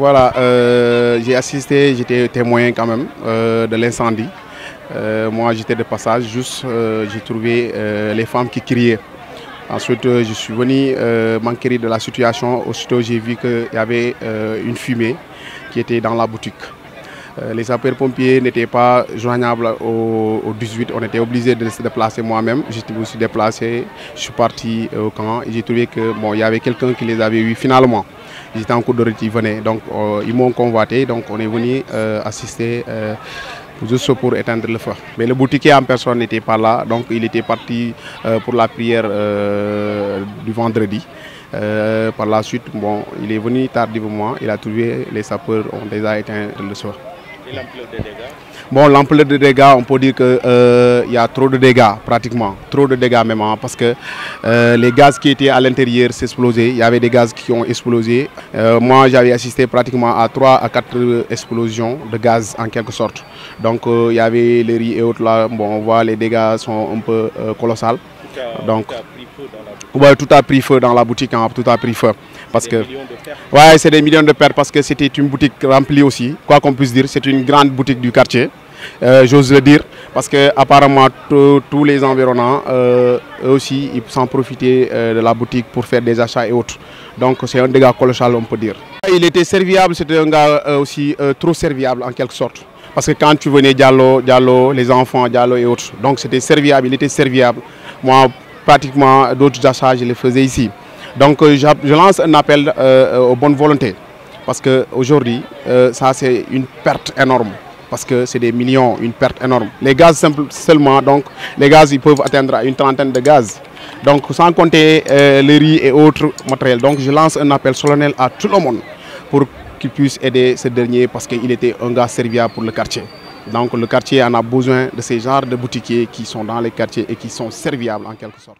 Voilà, euh, j'ai assisté, j'étais témoin quand même euh, de l'incendie. Euh, moi, j'étais de passage, juste j'ai trouvé les femmes qui criaient. Ensuite, je suis venu m'enquérir de la situation. Aussitôt, j'ai vu qu'il y avait une fumée qui était dans la boutique. Les sapeurs-pompiers n'étaient pas joignables au, 18. On était obligé de se déplacer moi-même. Je me suis déplacé, je suis parti au camp et j'ai trouvé qu'il bon, y avait quelqu'un qui les avait eu finalement. Ils étaient en cours de route, ils venaient. Donc, ils m'ont convoité. Donc, on est venu assister juste pour éteindre le feu. Mais le boutiquier en personne n'était pas là, donc il était parti pour la prière du vendredi. par la suite, bon, il est venu tardivement, il a trouvé les sapeurs ont déjà éteint le soir. Et l'ampleur des dégâts Bon, l'ampleur des dégâts, on peut dire qu'il y a trop de dégâts, pratiquement. Trop de dégâts même, hein, parce que les gaz qui étaient à l'intérieur s'explosaient. Il y avait des gaz qui ont explosé. moi, j'avais assisté pratiquement à 3 à 4 explosions de gaz, en quelque sorte. Donc, il y avait les riz et autres là. Bon, on voit les dégâts sont un peu colossales. Tout a, Donc, tout a pris feu dans la boutique. Ouais, tout a pris feu dans la boutique, hein, tout a pris feu. Parce Des que, millions de pertes. ouais, c'est des millions de pertes parce que c'était une boutique remplie aussi, quoi qu'on puisse dire. C'est une grande boutique du quartier, euh, j'ose le dire, parce que apparemment tous les environnants, euh, eux aussi, ils s'en profitaient euh, de la boutique pour faire des achats et autres. Donc c'est un dégât colossal, on peut dire. Il était serviable, c'était un gars aussi trop serviable en quelque sorte. Parce que quand tu venais Diallo, Diallo, les enfants, Diallo et autres, donc c'était serviable, il était serviable. Moi, pratiquement d'autres achats, je les faisais ici. Donc euh, je lance un appel euh, aux bonnes volontés. Parce qu'aujourd'hui, ça c'est une perte énorme. Parce que c'est des millions, une perte énorme. Les gaz simple- seulement, donc les gaz ils peuvent atteindre une trentaine de gaz. Donc sans compter euh, les riz et autres matériels. Donc je lance un appel solennel à tout le monde pour qu'il puisse aider ce dernier parce qu'il était un gars serviable pour le quartier. Donc le quartier en a besoin de ces genres de boutiquiers qui sont dans les quartiers et qui sont serviables en quelque sorte.